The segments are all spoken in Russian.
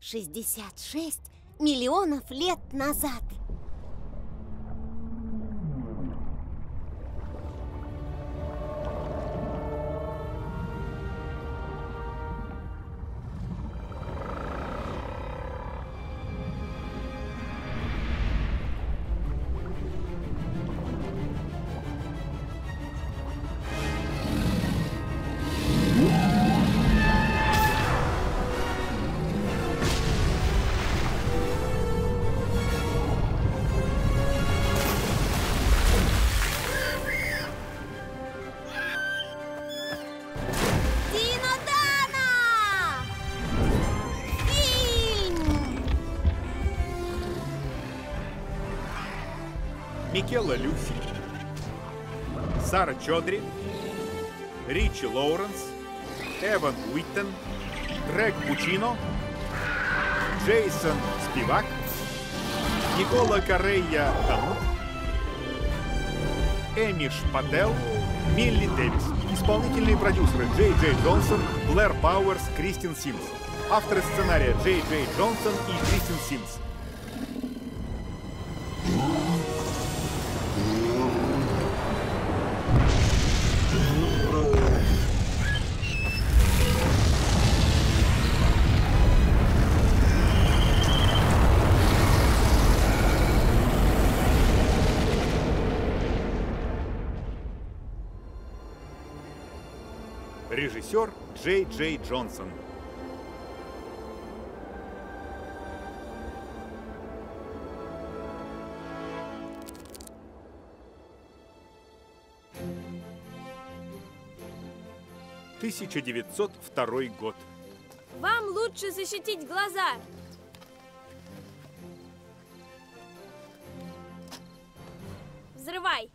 66 миллионов лет назад. Микела Люси, Сара Чодри, Ричи Лоуренс, Эван Уиттен, Грег Пучино, Джейсон Спивак, Никола Коррея Дамут, Эмиш Пател, Милли Дэвис. Исполнительные продюсеры Джей Джей Джонсон, Блэр Пауэрс, Кристин Симс. Авторы сценария Джей Джей Джонсон и Кристин Симс. Режиссер Джей Джей Джонсон. Тысяча девятьсот второй год. Вам лучше защитить глаза. Взрывай.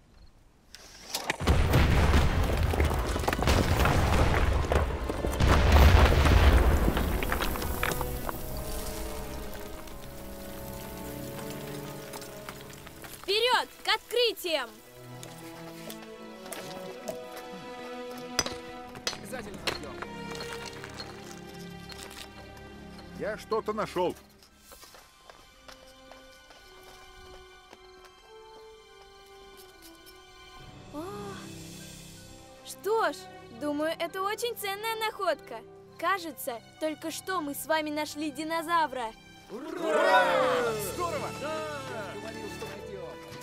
Открытиям! Я что-то нашел. Что ж, думаю, это очень ценная находка. Кажется, только что мы с вами нашли динозавра.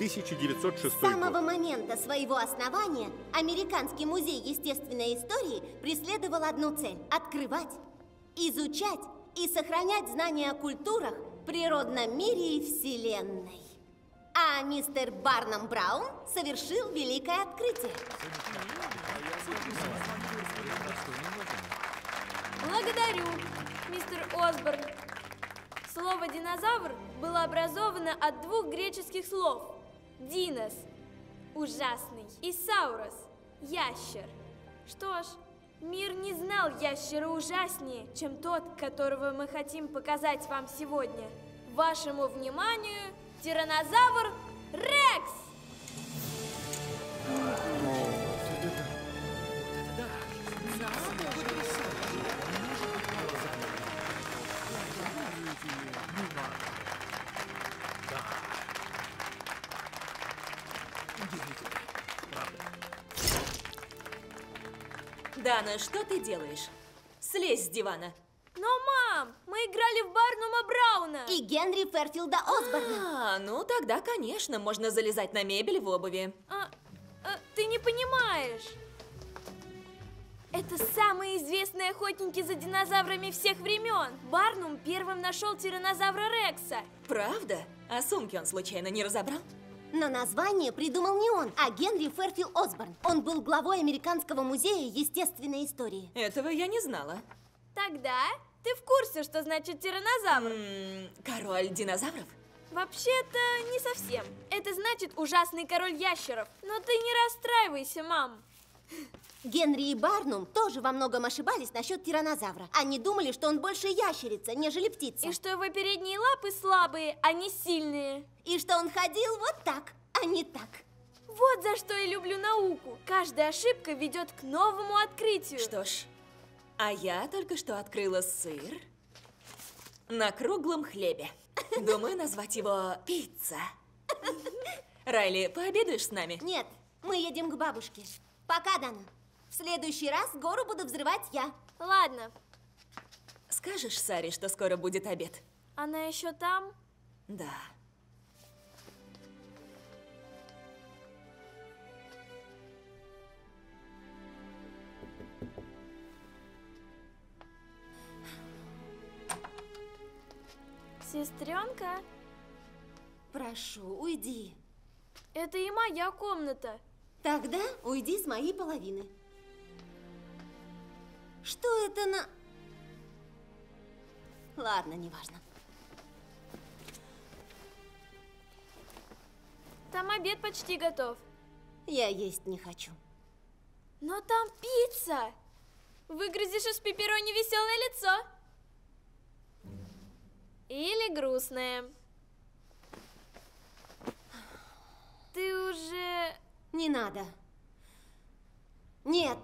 1906 С самого год. момента своего основания Американский музей естественной истории преследовал одну цель – открывать, изучать и сохранять знания о культурах, природном мире и Вселенной. А мистер Барнам Браун совершил великое открытие. Благодарю, мистер Осборн. Слово «динозавр» было образовано от двух греческих слов. «Динос» – ужасный, и «саурос» – ящер. Что ж, мир не знал ящера ужаснее, чем тот, которого мы хотим показать вам сегодня. Вашему вниманию тиранозавр Рекс! Дана, что ты делаешь? Слезь с дивана. Но, мам, мы играли в Барнума Брауна! И Генри Ферфилда Осборна. А, ну тогда, конечно, можно залезать на мебель в обуви. А, а, ты не понимаешь. Это самые известные охотники за динозаврами всех времен. Барнум первым нашел тиранозавра Рекса. Правда? А сумки он случайно не разобрал? Но название придумал не он, а Генри Ферфилд Осборн. Он был главой Американского музея естественной истории. Этого я не знала. Тогда ты в курсе, что значит тиранозавр? М, король динозавров? Вообще-то не совсем. Это значит ужасный король ящеров. Но ты не расстраивайся, мам. Генри и Барнум тоже во многом ошибались насчет тиранозавра. Они думали, что он больше ящерица, нежели птица. И что его передние лапы слабые, а не сильные. И что он ходил вот так, а не так. Вот за что я люблю науку. Каждая ошибка ведет к новому открытию. Что ж, а я только что открыла сыр. На круглом хлебе. Думаю, назвать его пицца. Райли, пообедаешь с нами? Нет, мы едем к бабушке. Пока, Дана. В следующий раз гору буду взрывать я. Ладно, Скажешь Саре, что скоро будет обед? она еще там? Да. Сестренка, Прошу, уйди. это и моя комната. Тогда уйди с моей половины. Что это на... Ладно, неважно. Там обед почти готов. Я есть не хочу. Но там пицца! Выгрузишь из пепперони веселое лицо. Или грустное. Ты уже... Не надо. Нет.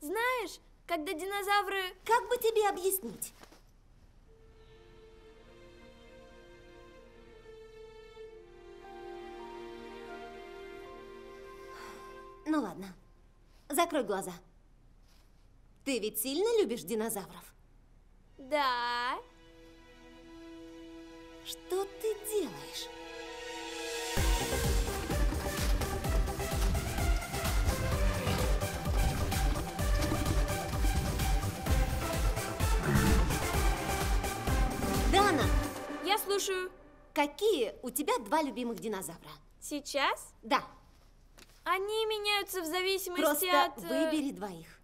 Знаешь, когда динозавры... Как бы тебе объяснить? Ну ладно. Закрой глаза. Ты ведь сильно любишь динозавров? Да, Что ты делаешь? Дана, я слушаю. какие у тебя два любимых динозавра? Сейчас? Да, Они меняются в зависимости просто от... э, выбери двоих.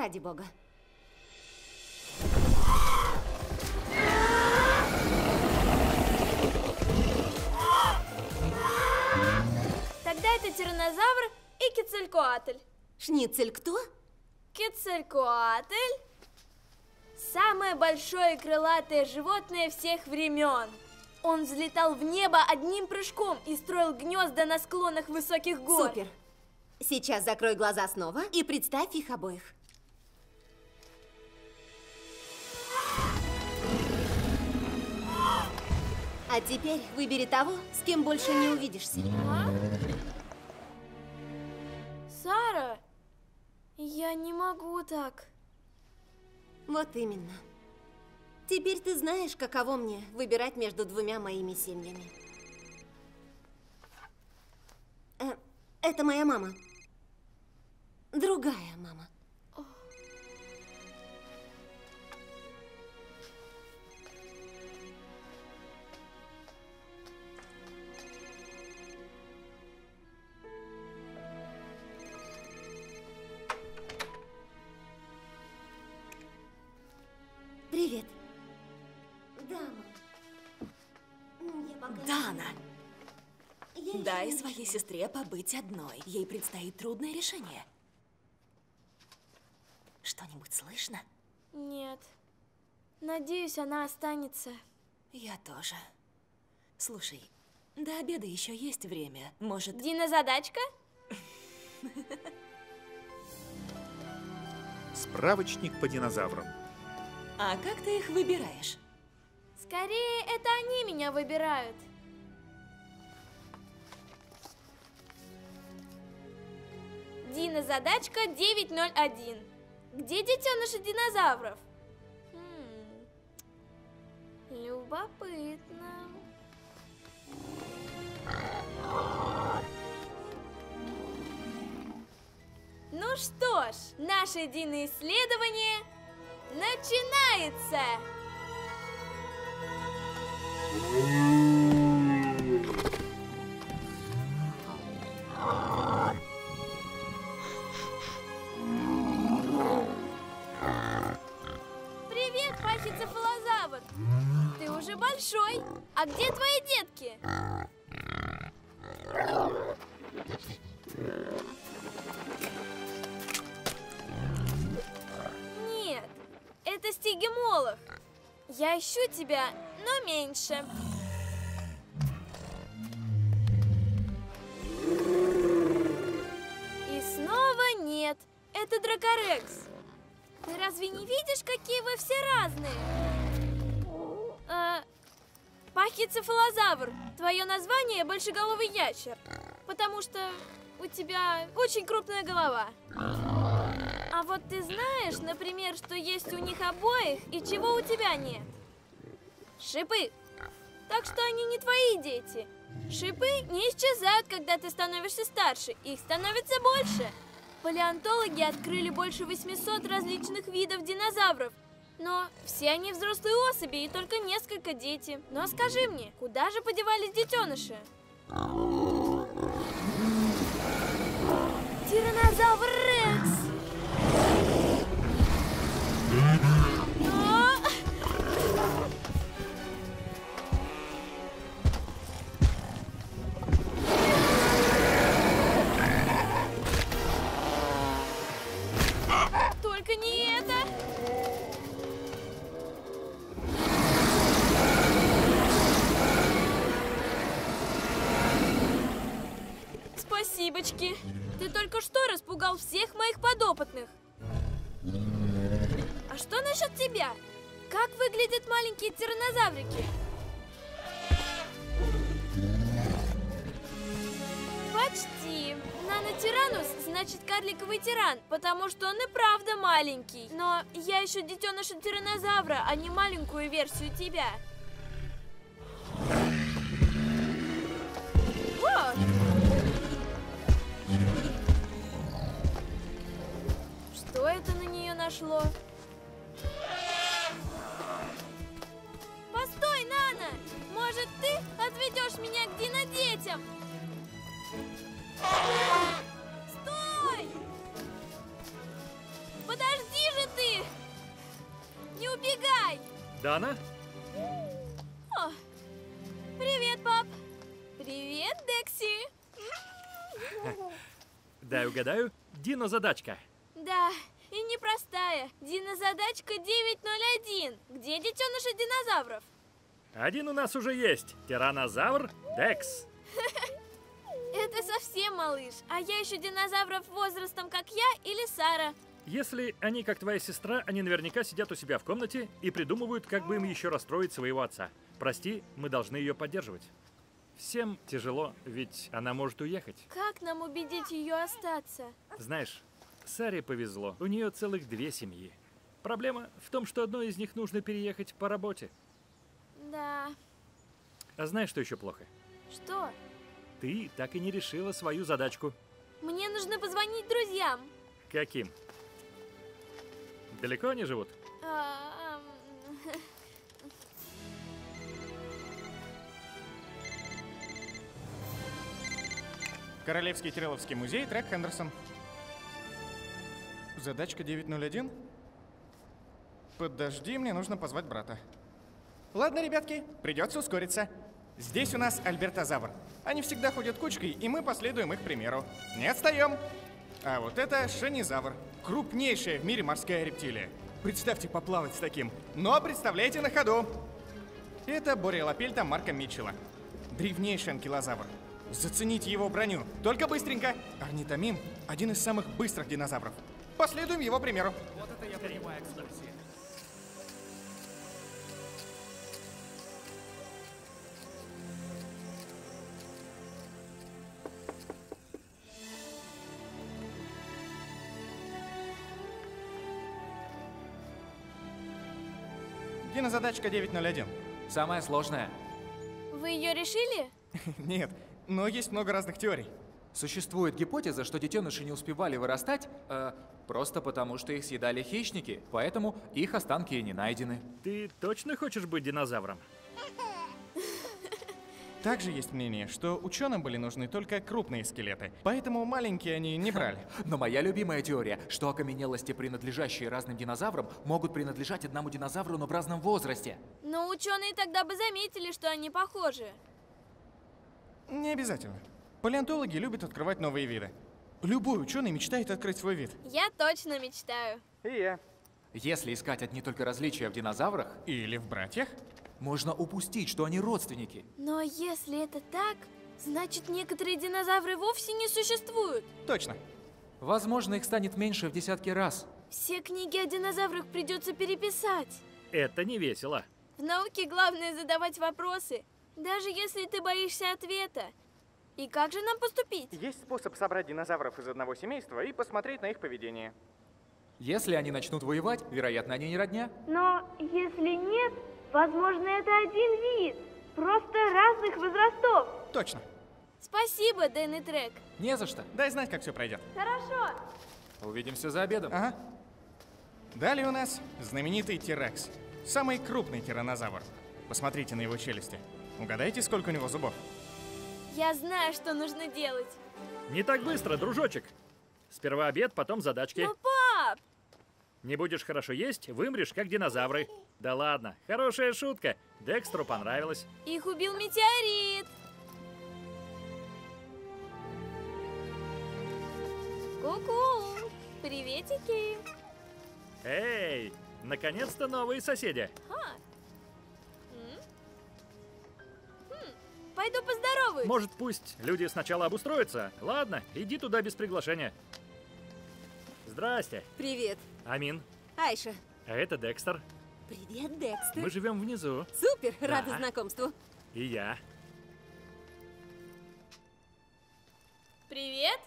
Ради бога. Тогда это тиранозавр и Кецалькоатль. Шницель кто? Кецалькоатль – самое большое крылатое животное всех времен. Он взлетал в небо одним прыжком и строил гнезда на склонах высоких гор. Супер. Сейчас закрой глаза снова и представь их обоих. А теперь выбери того, с кем больше не увидишься. А? Сара, я не могу так. Вот именно. Теперь ты знаешь, каково мне выбирать между двумя моими семьями. Э, это моя мама. Другая мама. Решила. сестре побыть одной. Ей предстоит трудное решение. Что-нибудь слышно? Нет. Надеюсь, она останется. Я тоже. Слушай, до обеда еще есть время. Может, Дина задачка? Справочник по динозаврам. а как ты их выбираешь? Скорее, это они меня выбирают. Дина задачка 901. Где детеныши динозавров? Хм, Любопытно. Ну что ж, наше диноисследование начинается! Привет, А где твои детки? Нет, это Стиги Молох. Я ищу тебя, но меньше. Пахицефалозавр. Твое название большеголовый ящер. Потому что у тебя очень крупная голова. А вот ты знаешь, например, что есть у них обоих и чего у тебя нет? Шипы. Так что они не твои дети. Шипы не исчезают, когда ты становишься старше. Их становится больше. Палеонтологи открыли больше 800 различных видов динозавров. Но все они взрослые особи и только несколько дети. Но скажи мне, куда же подевались детеныши? Тиранозавр Рекс! Спасибочки! Ты только что распугал всех моих подопытных. А что насчет тебя? Как выглядят маленькие тиранозаврики? Почти. Нанотиранус значит карликовый тиран, потому что он и правда маленький. Но я ищу детеныша тиранозавра, а не маленькую версию тебя. О! Что это на нее нашло? Постой, Нана! Может, ты отведешь меня к динодетям? Стой! Подожди же ты! Не убегай! Дана? О, привет, пап! Привет, Декси! Дай угадаю. Дино-задачка. Да, и непростая. Динозадачка 901. Где детеныши динозавров? Один у нас уже есть. Тиранозавр Декс. Это совсем малыш. А я ищу динозавров возрастом, как я или Сара. Если они как твоя сестра, они наверняка сидят у себя в комнате и придумывают, как бы им еще расстроить своего отца. Прости, мы должны ее поддерживать. Всем тяжело, ведь она может уехать. Как нам убедить ее остаться? Знаешь, Саре повезло. У нее целых две семьи. Проблема в том, что одной из них нужно переехать по работе. Да. А знаешь, что еще плохо? Что? Ты так и не решила свою задачку. Мне нужно позвонить друзьям. Каким? Далеко они живут? А, Королевский Кирилловский музей, трек Хендерсон. Задачка 901. Подожди, мне нужно позвать брата. Ладно, ребятки, придется ускориться. Здесь у нас альбертозавр. Они всегда ходят кучкой, и мы последуем их примеру. Не отстаем! А вот это шанизавр. Крупнейшая в мире морская рептилия. Представьте поплавать с таким. Но представляйте на ходу. Это Борелопельта Марка Митчелла. Древнейший анкилозавр. Зацените его броню. Только быстренько. Орнитомим – один из самых быстрых динозавров. Последуем его примеру. Динозадачка 901. Самое сложное. Вы ее решили? Нет, но есть много разных теорий. Существует гипотеза, что детеныши не успевали вырастать э, просто потому, что их съедали хищники, поэтому их останки и не найдены. Ты точно хочешь быть динозавром? Также есть мнение, что ученым были нужны только крупные скелеты, поэтому маленькие они не брали. Но моя любимая теория, что окаменелости, принадлежащие разным динозаврам, могут принадлежать одному динозавру, но в разном возрасте. Но ученые тогда бы заметили, что они похожи. Не обязательно. Палеонтологи любят открывать новые виды. Любой ученый мечтает открыть свой вид. Я точно мечтаю. И я. Если искать одни только различия в динозаврах, Или в братьях? можно упустить, что они родственники. Но если это так, значит некоторые динозавры вовсе не существуют. Точно. Возможно, их станет меньше в десятки раз. Все книги о динозаврах придется переписать. Это не весело. В науке главное задавать вопросы, даже если ты боишься ответа. И как же нам поступить? Есть способ собрать динозавров из одного семейства и посмотреть на их поведение. Если они начнут воевать, вероятно, они не родня. Но если нет, возможно, это один вид, просто разных возрастов. Точно. Спасибо, Дэн и Трек. Не за что. Дай знать, как все пройдет. Хорошо. Увидимся за обедом. Ага. Далее у нас знаменитый Тирекс. Самый крупный тиранозавр. Посмотрите на его челюсти. Угадайте, сколько у него зубов? Я знаю, что нужно делать. Не так быстро, дружочек. Сперва обед, потом задачки. Но, пап, Не будешь хорошо есть, вымрешь, как динозавры. Да ладно, хорошая шутка. Декстру понравилось. их убил метеорит. Ку-ку. Приветики. Эй, наконец-то новые соседи. А. Пойду поздороваюсь. Может, пусть люди сначала обустроятся? Ладно, иди туда без приглашения. Здрасте. Привет, Амин. Айша. А это Декстер. Привет, Декстер. Мы живем внизу. Супер, рада Да. знакомству. И я. Привет.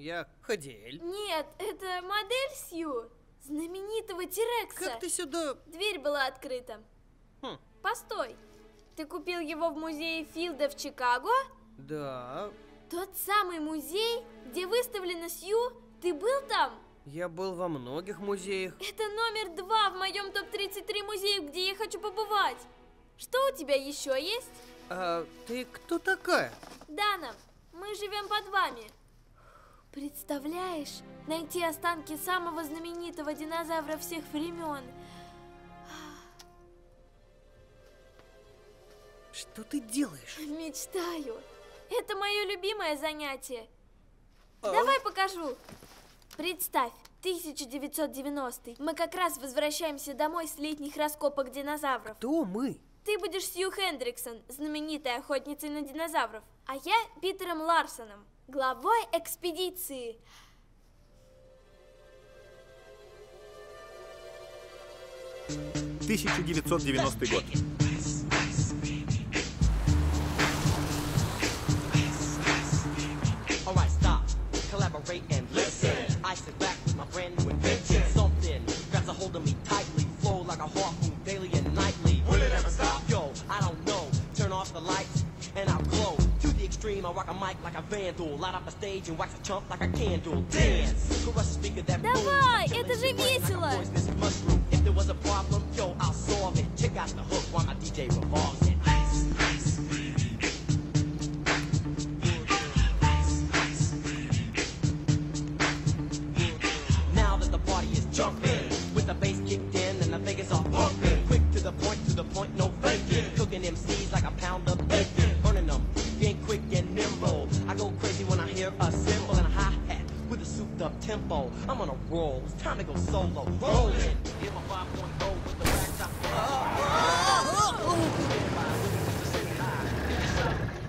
Я Хадель. Нет, это модель Сью, знаменитого Тирекса. Как ты сюда... Дверь была открыта. Хм. Постой. Ты купил его в музее Филда в Чикаго? Да, Тот самый музей, где выставлена Сью? Ты был там? я был во многих музеях. Это номер два в моем топ-33 музеев, где я хочу побывать. Что у тебя еще есть? А ты кто такая? Дана, мы живем под вами. Представляешь, найти останки самого знаменитого динозавра всех времен. Что ты делаешь? Мечтаю. Это мое любимое занятие. А? Давай покажу. Представь, 1990 Мы как раз возвращаемся домой с летних раскопок динозавров. Кто мы? Ты будешь Сью Хендриксон, знаменитой охотницей на динозавров. А я Питером Ларсоном, главой экспедиции. — 1990 год. Alright, stop, collaborate and listen. I sit back with my brand new invention. Something grabs a hold of me tightly, flow like a harpoon daily and nightly. Will it ever stop? Yo, I don't know. Turn off the lights and I'll glow. To the extreme, I rock a mic like a vandal. Light up the stage and wax a chump like a candle. Dance, crush a speaker that Давай, booms. это же весело. Poisonous mushroom. If there was a problem, yo, I'll solve it. Check out the hook while my DJ revolves it. I'm on a roll, it's time to go solo. Rolling, hit my 5.0 with the back top.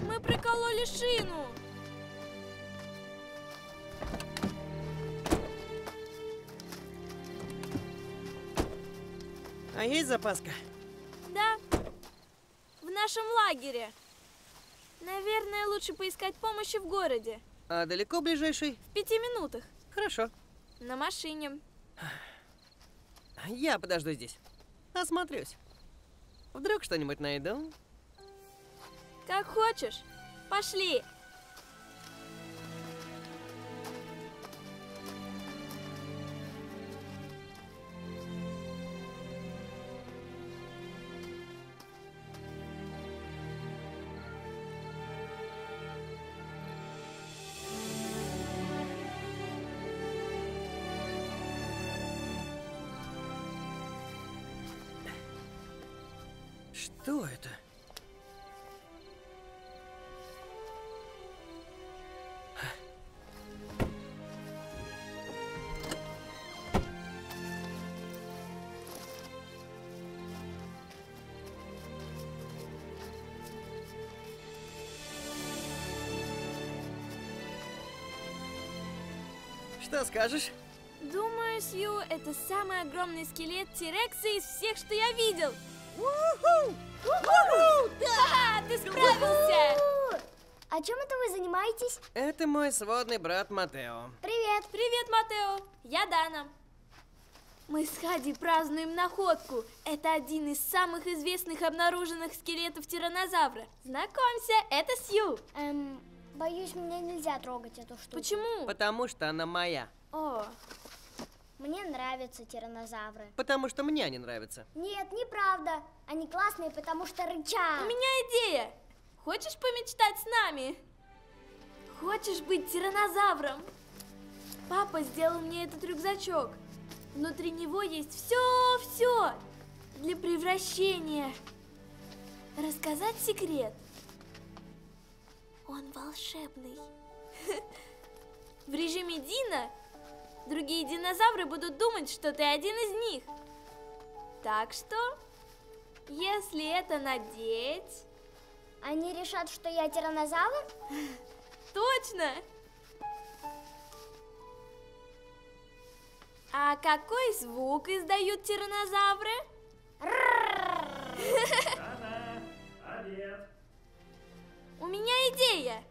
Мы прикололи шину. А есть запаска? Да, в нашем лагере. Наверное, лучше поискать помощи в городе. А далеко ближайший? В пяти минутах. Хорошо. На машине. Я подожду здесь. Осмотрюсь. Вдруг что-нибудь найду? Как хочешь. Пошли. Что это? Что скажешь? Думаю, Сью, это самый огромный скелет Тирекса из всех, что я видел. Да, ты справился! А чем это вы занимаетесь? Это мой сводный брат Матео. Привет! Привет, Матео! Я Дана. Мы с Хади празднуем находку. Это один из самых известных обнаруженных скелетов тиранозавра. Знакомься, это Сью. Эм, боюсь, мне нельзя трогать эту штуку. Почему? Потому что она моя. О, Мне нравятся тиранозавры. Потому что мне они нравятся. Нет, неправда. Они классные, потому что рычат. у меня идея. Хочешь помечтать с нами? Хочешь быть тиранозавром? Папа сделал мне этот рюкзачок. Внутри него есть все-все для превращения. Рассказать секрет? Он волшебный. В режиме Дина другие динозавры будут думать, что ты один из них. Так что, если это надеть... Они решат, что я тиранозавр? Точно! А какой звук издают тиранозавры? У меня идея.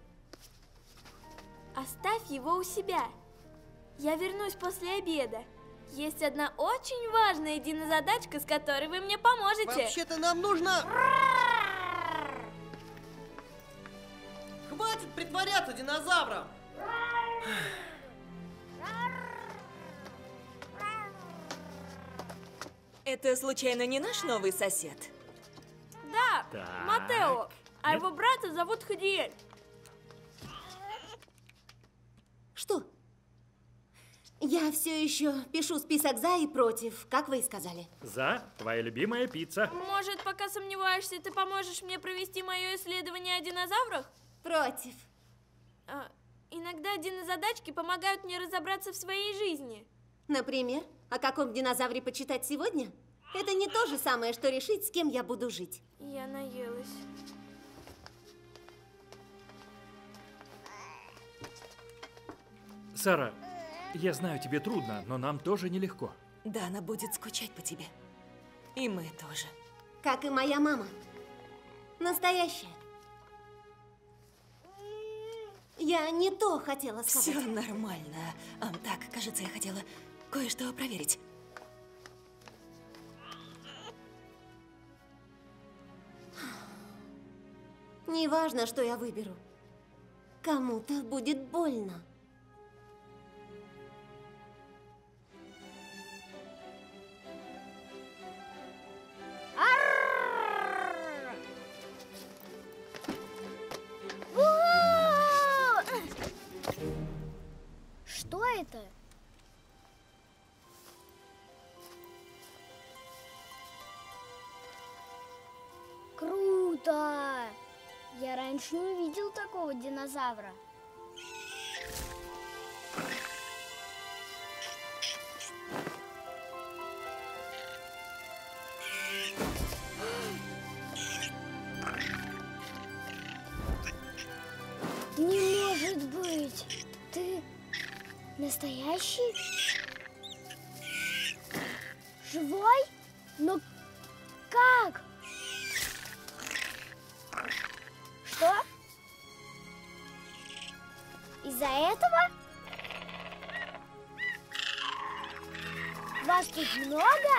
Оставь его у себя. Я вернусь после обеда. Есть одна очень важная динозадачка, с которой вы мне поможете. Вообще-то нам нужно... Хватит притворяться динозавром! Это случайно не наш новый сосед? Да, Так. Матео. А Нет? его брата зовут Хадиэль. Что? Я все еще пишу список за и против, как вы и сказали. За твоя любимая пицца. Может, пока сомневаешься, ты поможешь мне провести мое исследование о динозаврах? Против. А, иногда динозадачки помогают мне разобраться в своей жизни. Например, о каком динозавре почитать сегодня? Это не то же самое, что решить, с кем я буду жить. Я наелась. Сара, я знаю, тебе трудно, но нам тоже нелегко. Да, она будет скучать по тебе. И мы тоже. Как и моя мама. Настоящая. Я не то хотела Все сказать. нормально. Ам, так, кажется, я хотела кое-что проверить. Неважно, что я выберу. Кому-то будет больно. Раньше не видел такого динозавра. Не может быть! Ты настоящий? Живой? Но тут много?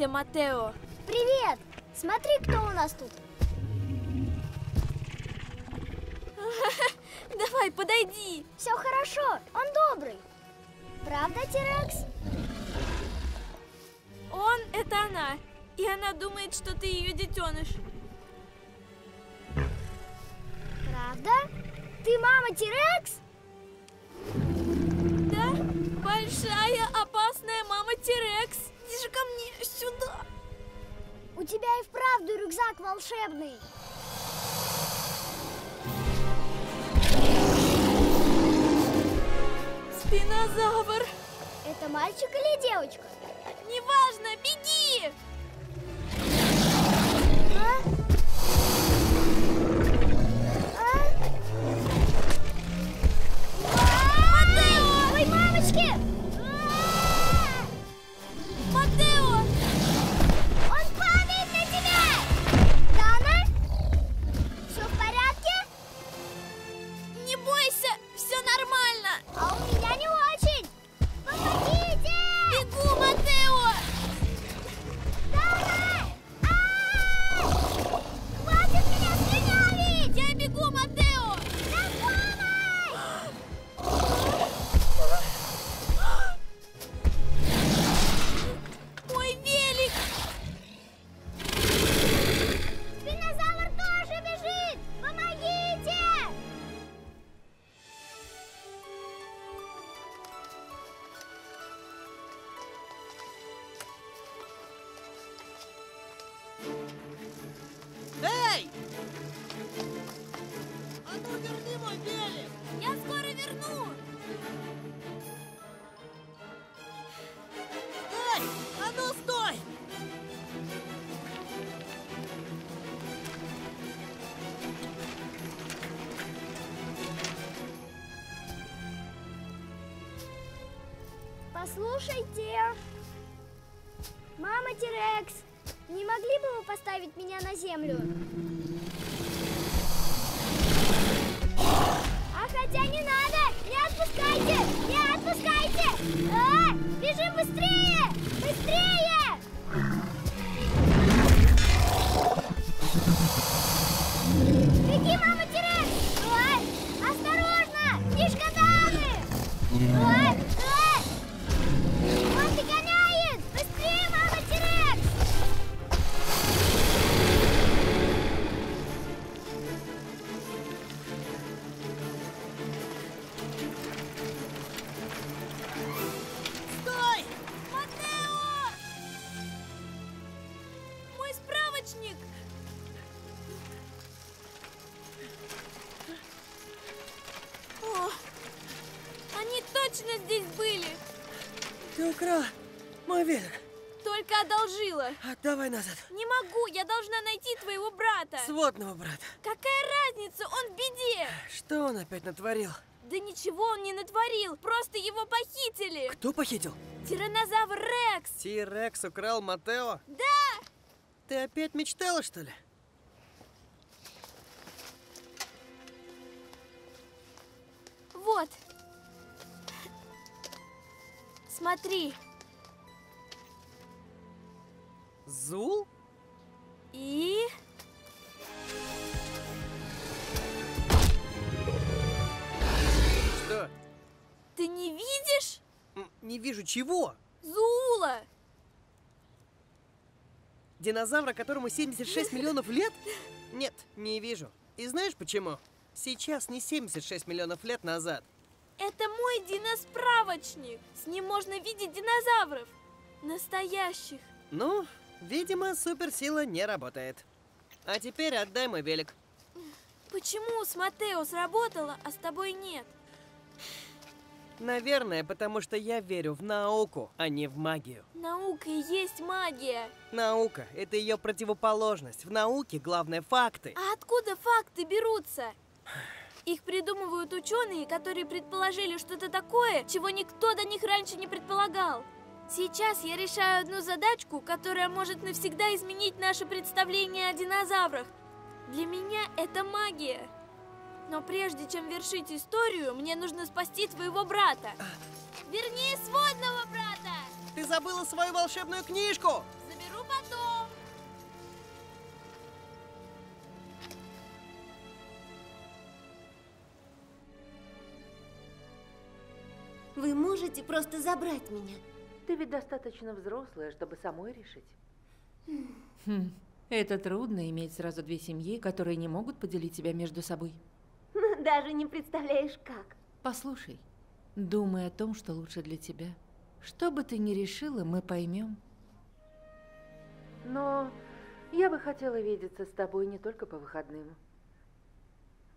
Двигайся, Матео. Привет! Смотри, кто у нас тут. Давай, подойди. Все хорошо, он добрый. Правда, Тирекс? Он — это она. И она думает, что ты ее детеныш. Правда? Ты мама Тирекс? Да? Большая, опасная мама Тирекс. Иди же ко мне сюда. У тебя и вправду рюкзак волшебный. Спинозавр. Это мальчик или девочка? Неважно, беги! А? Эй! А ну верни мой велик! Я скоро верну! Эй! А ну стой! Послушайте. Мама Тирекс, не могли бы вы поставить меня на землю? Хотя не надо! Не отпускайте! Не отпускайте! А, бежим быстрее! Быстрее! Назад. Не могу, я должна найти твоего брата. Сводного брата. Какая разница, он в беде. Что он опять натворил? Да ничего он не натворил, просто его похитили. Кто похитил? Тиранозавр Рекс. Ти-Рекс украл Матео? Да! Ты опять мечтала, что ли? Вот. Смотри. Зул? И... Что? Ты не видишь? Не вижу чего. Зула! Динозавра, которому 76 миллионов лет? Нет, не вижу. И знаешь почему? Сейчас не 76 миллионов лет назад. Это мой диносправочник. С ним можно видеть динозавров. Настоящих. Ну, видимо, суперсила не работает. А теперь отдай мой велик. Почему с Матео сработало, а с тобой нет? Наверное, потому что я верю в науку, а не в магию. Наука и есть магия. Наука – это ее противоположность. В науке главное факты. А откуда факты берутся? Их придумывают ученые, которые предположили что-то такое, чего никто до них раньше не предполагал. Сейчас я решаю одну задачку, которая может навсегда изменить наше представление о динозаврах. Для меня это магия. Но прежде чем вершить историю, мне нужно спасти твоего брата. Вернее, сводного брата. Ты забыла свою волшебную книжку! Заберу потом. Вы можете просто забрать меня? Ты ведь достаточно взрослая, чтобы самой решить. Хм, это трудно иметь сразу две семьи, которые не могут поделить себя между собой. Даже не представляешь, как. Послушай, думай о том, что лучше для тебя. Что бы ты ни решила, мы поймем. Но я бы хотела видеться с тобой не только по выходным.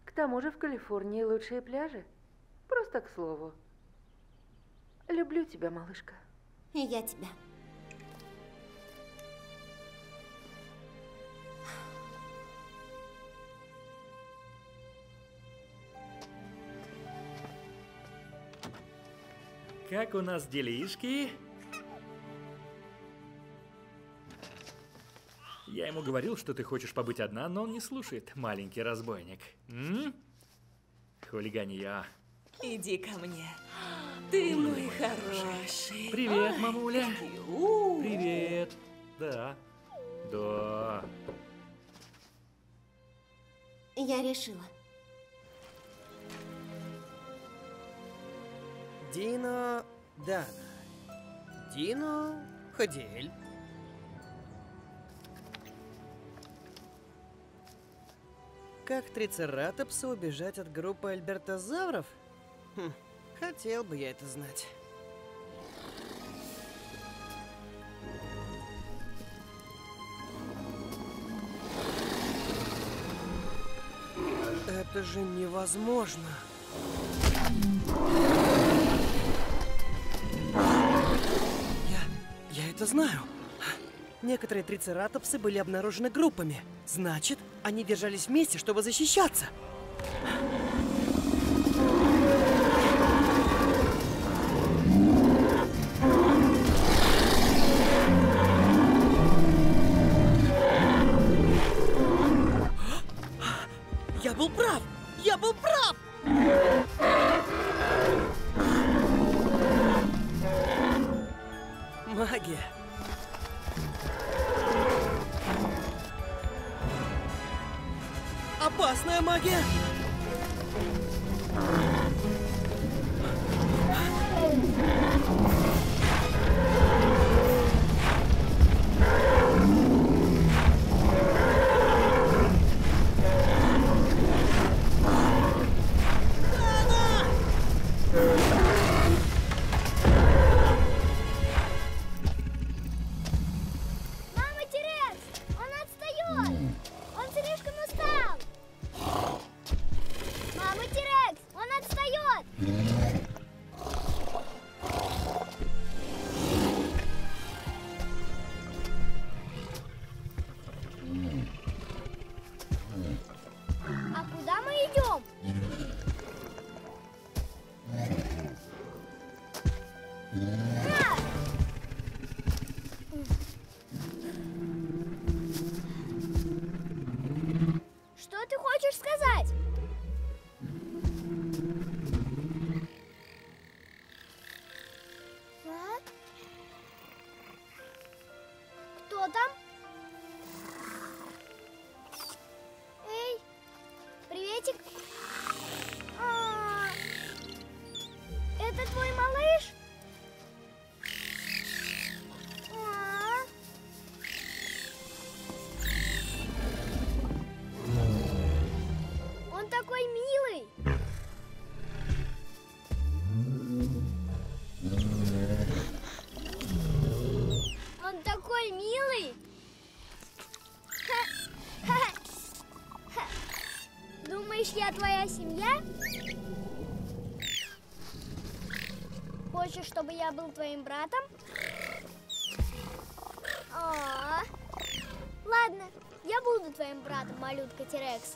К тому же в Калифорнии лучшие пляжи. Просто к слову. Люблю тебя, малышка. И я тебя. Как у нас делишки? Я ему говорил, что ты хочешь побыть одна, но он не слушает, маленький разбойник. М? Хулиганья. Иди ко мне. Ты мой хороший. Привет, мамуля. Привет. Да. Да. Я решила. Дино Дана. Дино Хадель. Как трицератопсу убежать от группы альбертозавров? Хм, хотел бы я это знать. Это же невозможно. Я... я это знаю. Некоторые трицератопсы были обнаружены группами. Значит, они держались вместе, чтобы защищаться. Я твоя семья? Хочешь, чтобы я был твоим братом? А, Ладно, я буду твоим братом, малютка Терекс.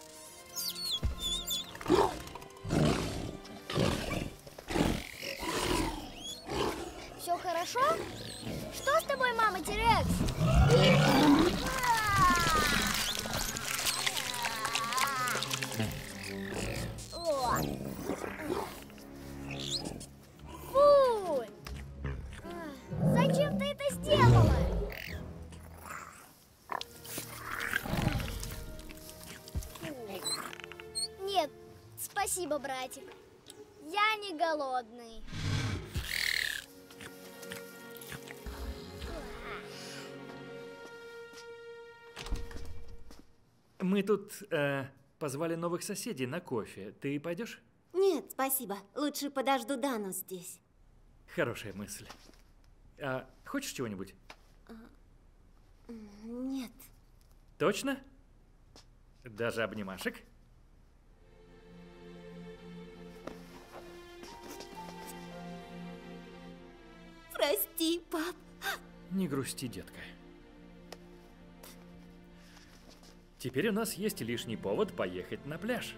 Мы тут э, позвали новых соседей на кофе. Ты пойдешь? Нет, спасибо. Лучше подожду Дану здесь. Хорошая мысль. А хочешь чего-нибудь? Нет. Точно? Даже обнимашек? Прости, пап. Не грусти, детка. Теперь у нас есть лишний повод поехать на пляж.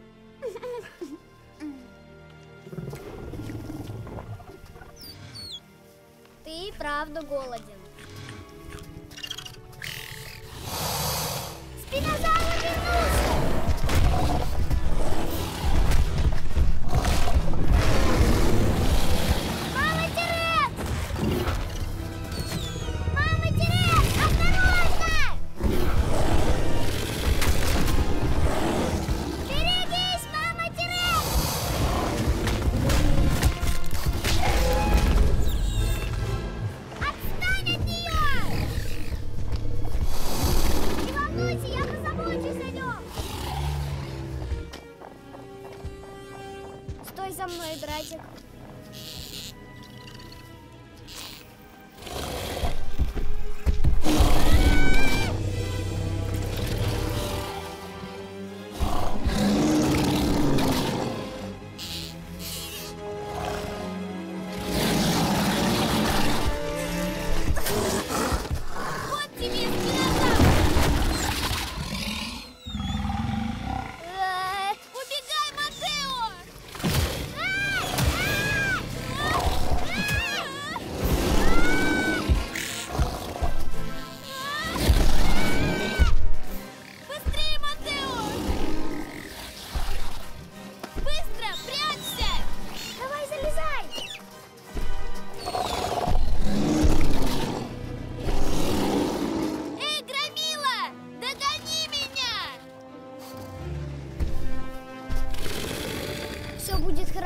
Ты правда голоден.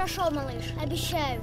Хорошо, малыш, обещаю.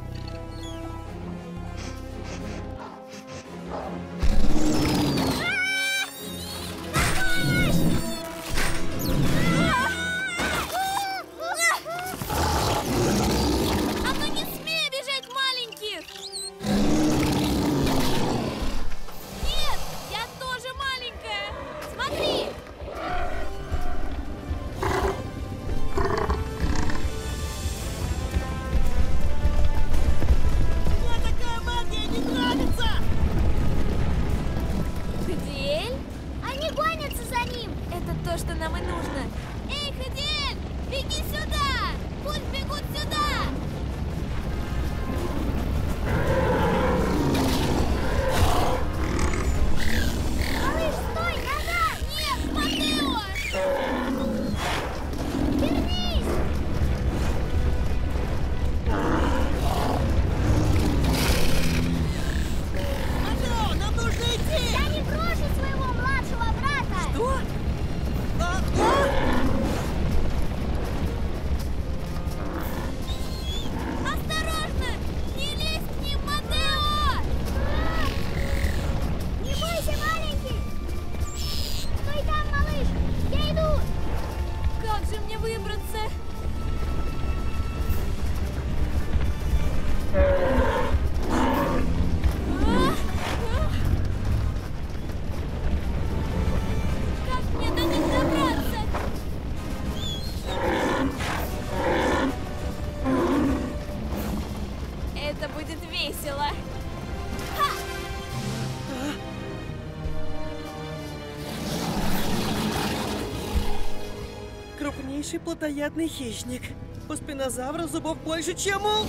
Крупнейший плотоядный хищник. У спинозавра зубов больше, чем у...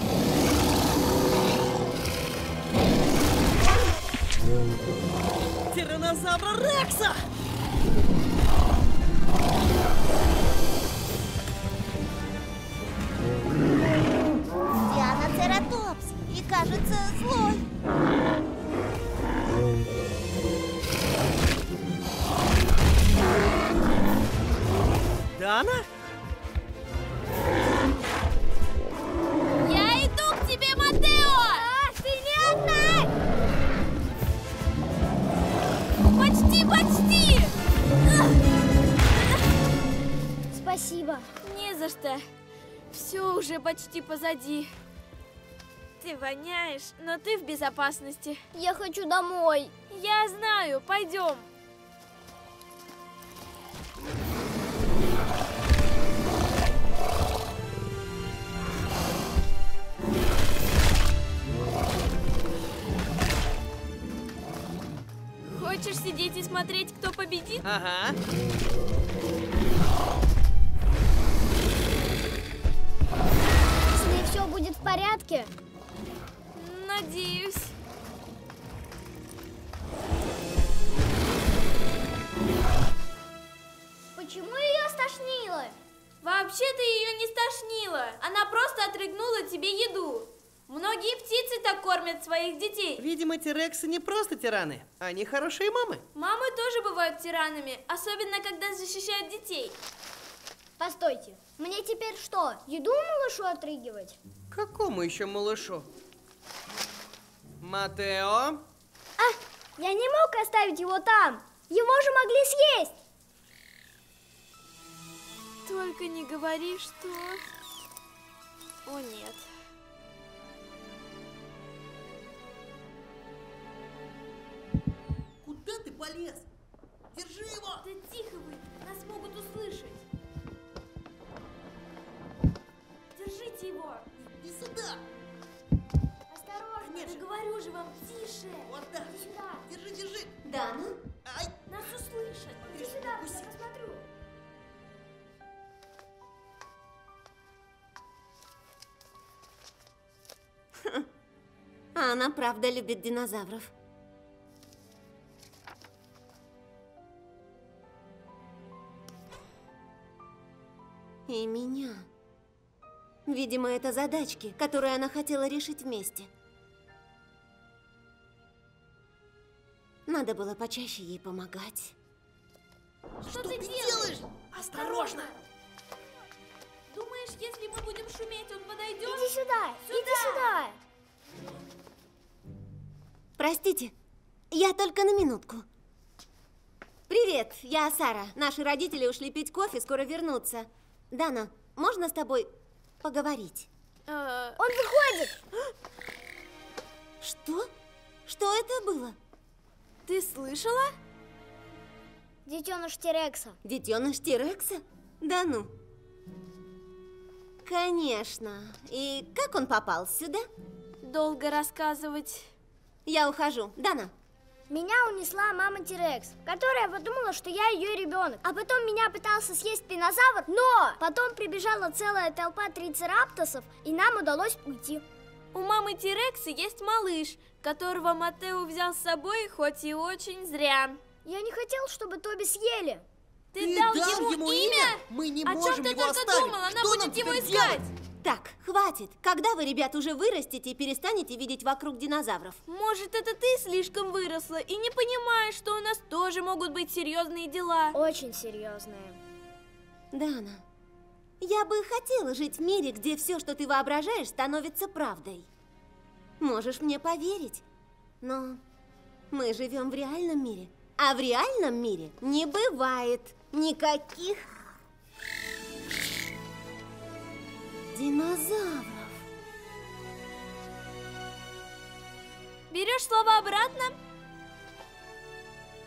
Тиранозавра Рекса! Почти позади. Ты воняешь, но ты в безопасности. Я хочу домой. Я знаю, пойдем. Хочешь сидеть и смотреть, кто победит? Ага. Отрыгнула тебе еду. Многие птицы так кормят своих детей. Видимо, тирексы не просто тираны, они хорошие мамы. Мамы тоже бывают тиранами, особенно когда защищают детей. Постойте, мне теперь что, еду малышу отрыгивать? Какому еще малышу? Матео? А, я не мог оставить его там. Его же могли съесть. Только не говори, что... О, нет. Куда ты полез? Держи его! Да тихо вы, нас могут услышать. Держите его. И сюда! Осторожно. Я говорю же вам, тише. Вот так! Сюда. Держи, держи! Дана? Ай! Нас услышат. Иди сюда, я посмотрю. А она правда любит динозавров. И меня. Видимо, это задачки, которые она хотела решить вместе. Надо было почаще ей помогать. Что, ты делаешь? Осторожно! Думаешь, если мы будем шуметь, он подойдет? Иди сюда, иди сюда. Простите, я только на минутку. Привет, я Сара. Наши родители ушли пить кофе, скоро вернутся. Дана, можно с тобой поговорить? Э, Он выходит. Что? Что это было? Ты слышала? Детеныш Терекса. Детеныш Тирекса? Да ну. Конечно. И как он попал сюда? Долго рассказывать. Я ухожу. Дана, Меня унесла мама Тирекс, которая подумала, что я ее ребенок. А потом меня пытался съесть динозавр, но потом прибежала целая толпа трицераптосов, и нам удалось уйти. У мамы Тирекса есть малыш, которого Матео взял с собой, хоть и очень зря. Я не хотел, чтобы Тоби съели. Ты, дал, ему, имя? Мы не О чем ты только думал? Она Что будет его искать. делать? Так, хватит. Когда вы, ребят, уже вырастете и перестанете видеть вокруг динозавров? Может, это ты слишком выросла и не понимаешь, что у нас тоже могут быть серьезные дела. Очень серьезные. Дана, я бы хотела жить в мире, где все, что ты воображаешь, становится правдой. Можешь мне поверить, но мы живем в реальном мире, а в реальном мире не бывает никаких Динозавров. Берешь слово обратно?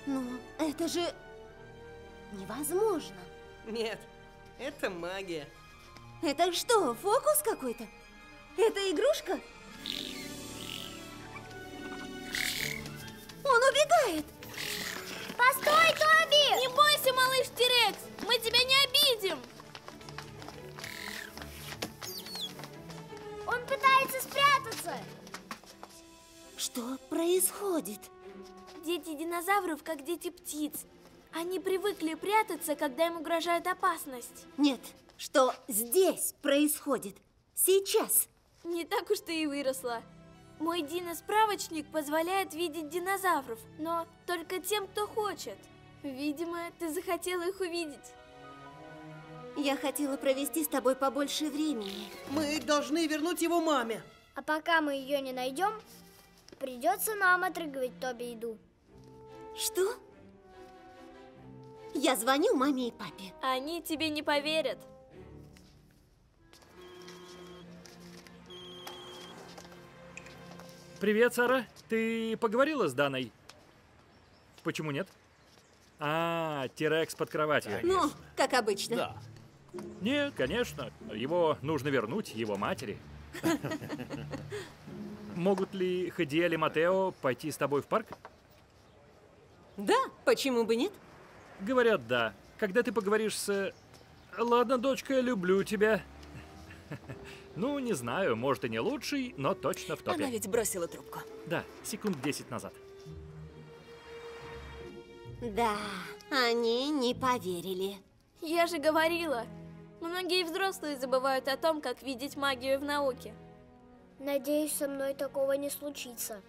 Но это же невозможно. Нет, это магия. Это что, фокус какой-то? Это игрушка? Он убегает! Постой, Тоби! Не бойся, малыш Терекс! Мы тебя не обидим! Он пытается спрятаться. Что происходит? Дети динозавров, как дети птиц. Они привыкли прятаться, когда им угрожает опасность. Нет, что здесь происходит? Сейчас. Не так уж ты и выросла. Мой Дина-справочник позволяет видеть динозавров, но только тем, кто хочет. Видимо, ты захотела их увидеть. Я хотела провести с тобой побольше времени. Мы должны вернуть его маме. А пока мы ее не найдем, придется нам отрыгивать Тоби еду. Что? Я звоню маме и папе. Они тебе не поверят. Привет, Сара. Ты поговорила с Даной? Почему нет? А, Тирекс под кроватью. Ну, как обычно. Да. Нет, конечно. Его нужно вернуть его матери. Могут ли Хадиэль и Матео пойти с тобой в парк? Да, почему бы нет? Говорят, да. Когда ты поговоришь с... Ладно, дочка, люблю тебя. Ну, не знаю, может и не лучший, но точно в топе. Она ведь бросила трубку. Да, секунд 10 назад. Да, они не поверили. Я же говорила. Многие взрослые забывают о том, как видеть магию в науке. Надеюсь, со мной такого не случится.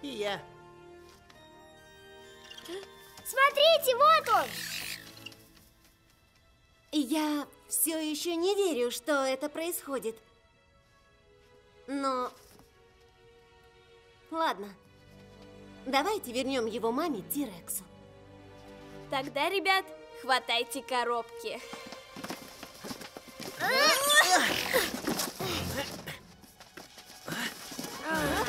И я. Смотрите, вот он! Я все еще не верю, что это происходит. Но... Ладно. Давайте вернем его маме Тирексу. Тогда, ребят, хватайте коробки. Ко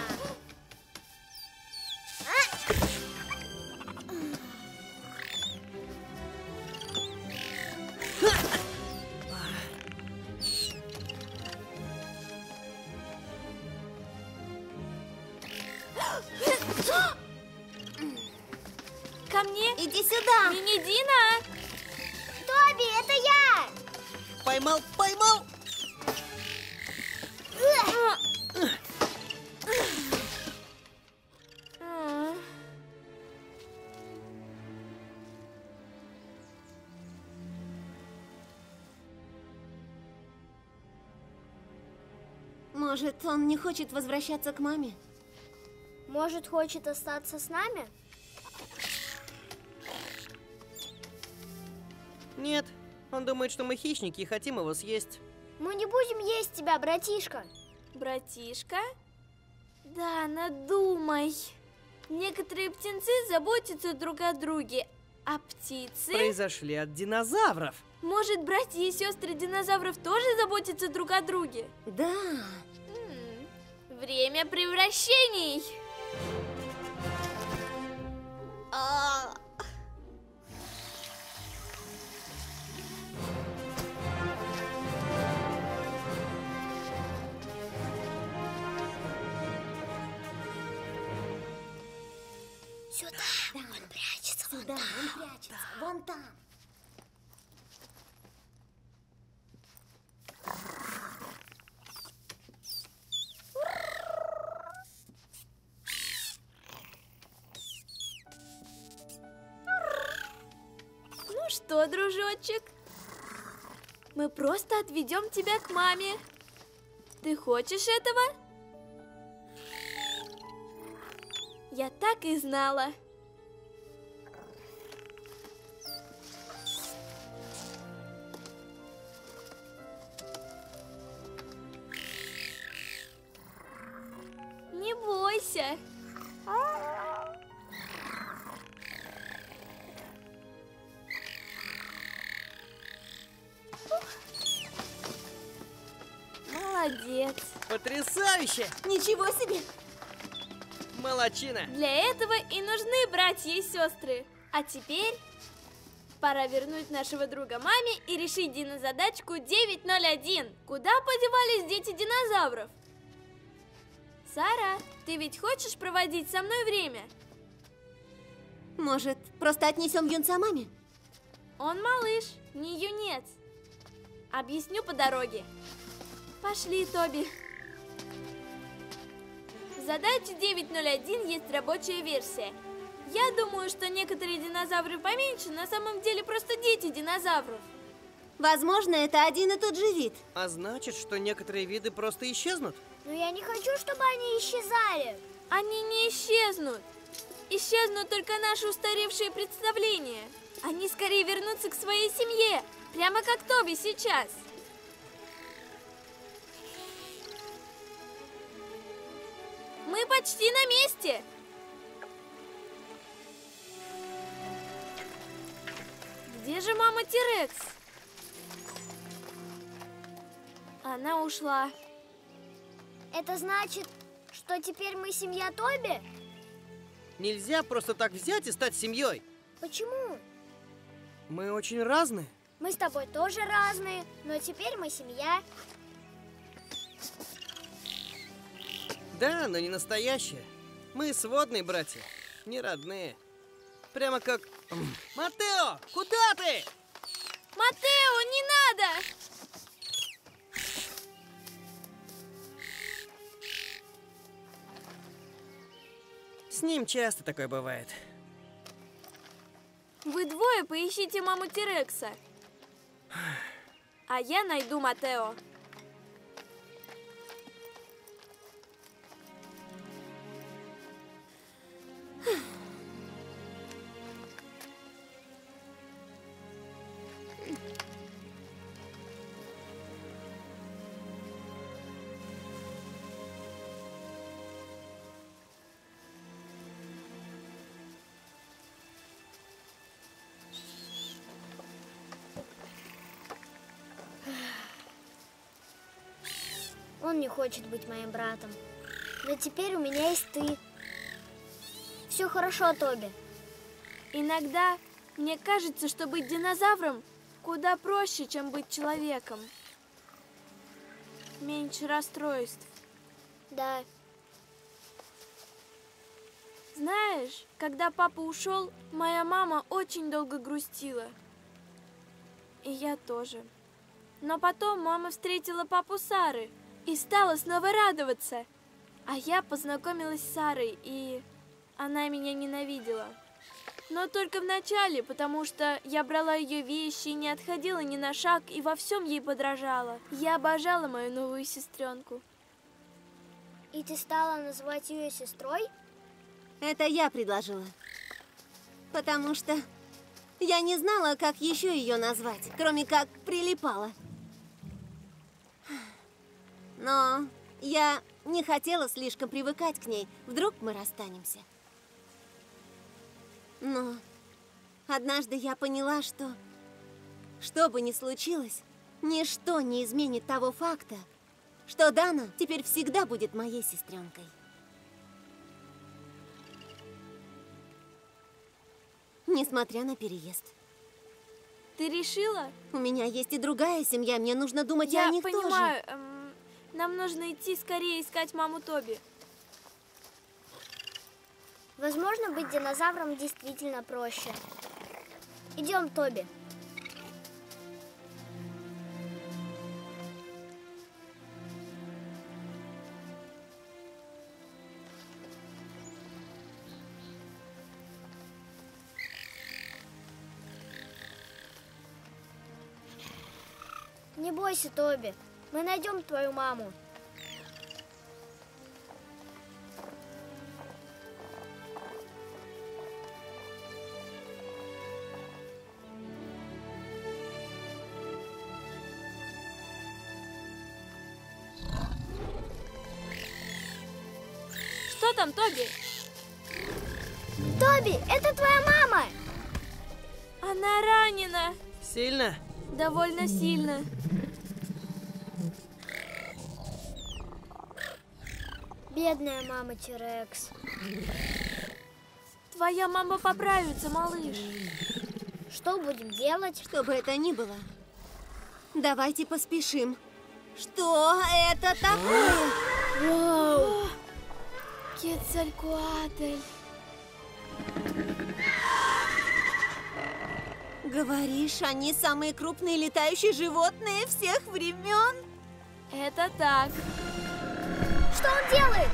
Может, он не хочет возвращаться к маме? Может, хочет остаться с нами? Нет, он думает, что мы хищники и хотим его съесть. Мы не будем есть тебя, братишка. Братишка? Да, надумай. Некоторые птенцы заботятся друг о друге, а птицы... Произошли от динозавров. Может, братья и сестры динозавров тоже заботятся друг о друге? Да. Время превращений! А, Сюда, Да, он прячется. вон Сюда, там. он прячется. Вон там. Дружочек? Мы просто отведем тебя к маме. Ты хочешь этого? Я так и знала. Потрясающе! Ничего себе! Молодчина! Для этого и нужны братья и сестры. А теперь пора вернуть нашего друга маме и решить динозадачку 901. Куда подевались дети динозавров? Сара, ты ведь хочешь проводить со мной время? Может, просто отнесем юнца маме? Он малыш, не юнец. Объясню по дороге. Пошли, Тоби. Задаче 901 есть рабочая версия. Я думаю, что некоторые динозавры поменьше на самом деле просто дети динозавров. Возможно, это один и тот же вид. А значит, что некоторые виды просто исчезнут? Но я не хочу, чтобы они исчезали. Они не исчезнут. Исчезнут только наши устаревшие представления. Они скорее вернутся к своей семье, прямо как Тоби сейчас. Мы почти на месте. Где же мама Тирекс? Она ушла. Это значит, что теперь мы семья Тоби? Нельзя просто так взять и стать семьей. Почему? Мы очень разные. Мы с тобой тоже разные, но теперь мы семья. Да, но не настоящие. Мы сводные братья, не родные. Прямо как... Матео, куда ты? Матео, не надо! С ним часто такое бывает. Вы двое поищите маму Тирекса. А я найду Матео. Он не хочет быть моим братом. Но теперь у меня есть ты. Все хорошо, Тоби. Иногда мне кажется, что быть динозавром куда проще, чем быть человеком. Меньше расстройств. Да. Знаешь, когда папа ушел, моя мама очень долго грустила. И я тоже. Но потом мама встретила папу Сары и стала снова радоваться. А я познакомилась с Сарой, и она меня ненавидела. Но только в начале, потому что я брала ее вещи и не отходила ни на шаг, и во всем ей подражала. Я обожала мою новую сестренку. И ты стала называть ее сестрой? Это я предложила. Потому что я не знала, как еще ее назвать, кроме как прилипала. Но я не хотела слишком привыкать к ней. Вдруг мы расстанемся. Но однажды я поняла, что что бы ни случилось, ничто не изменит того факта, что Дана теперь всегда будет моей сестренкой. Несмотря на переезд. Ты решила? У меня есть и другая семья, мне нужно думать Я о них понимаю. тоже. эм, нам нужно идти скорее искать маму Тоби. Возможно, быть динозавром действительно проще. Идем, Тоби. Не бойся, Тоби. Мы найдем твою маму. Что там, Тоби? Тоби, это твоя мама! Она ранена. Сильно? Довольно сильно. Бедная мама Тирекс. Твоя мама поправится, малыш. Что будем делать? Что бы это ни было, давайте поспешим. Что это такое? Вау! Кецалькуатль. Говоришь, они самые крупные летающие животные всех времен? Это так. Что он делает?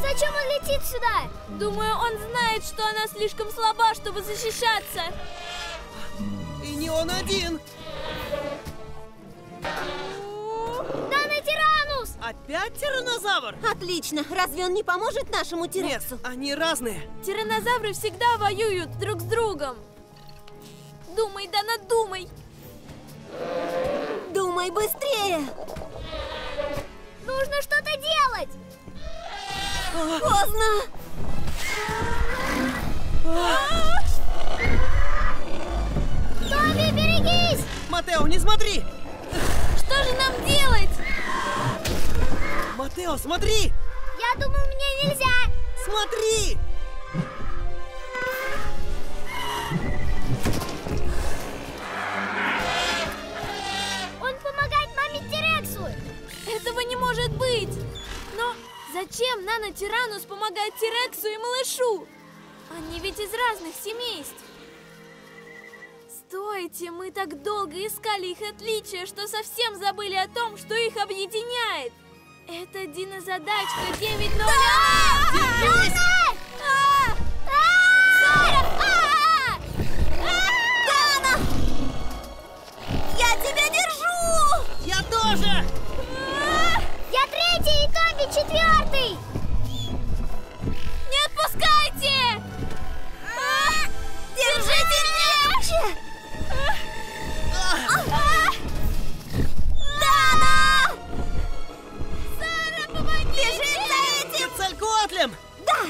Зачем он летит сюда? Думаю, он знает, что она слишком слаба, чтобы защищаться. И не он один. Нанотиранус! Опять тиранозавр? Отлично. Разве он не поможет нашему Нет, Тирексу? они разные. Тиранозавры всегда воюют друг с другом. Думай, Дана, думай. Думай быстрее. Нужно что-то делать! Поздно. Тоби, берегись! Матео, не смотри! Что же нам делать? Матео, смотри! Я думал, мне нельзя! Смотри! Этого не может быть! Но зачем Нанотиранус помогает Тирексу и малышу? Они ведь из разных семейств. Стойте, мы так долго искали их отличия, что совсем забыли о том, что их объединяет. Это динозадачка 9 0 Держись! Дана! Я тебя держу! Я тоже! Я третий и Тоби четвертый! Не отпускайте! Держите крепче! Дана! Сара, помоги! Бежим за этим! Цалькоатлем! Да!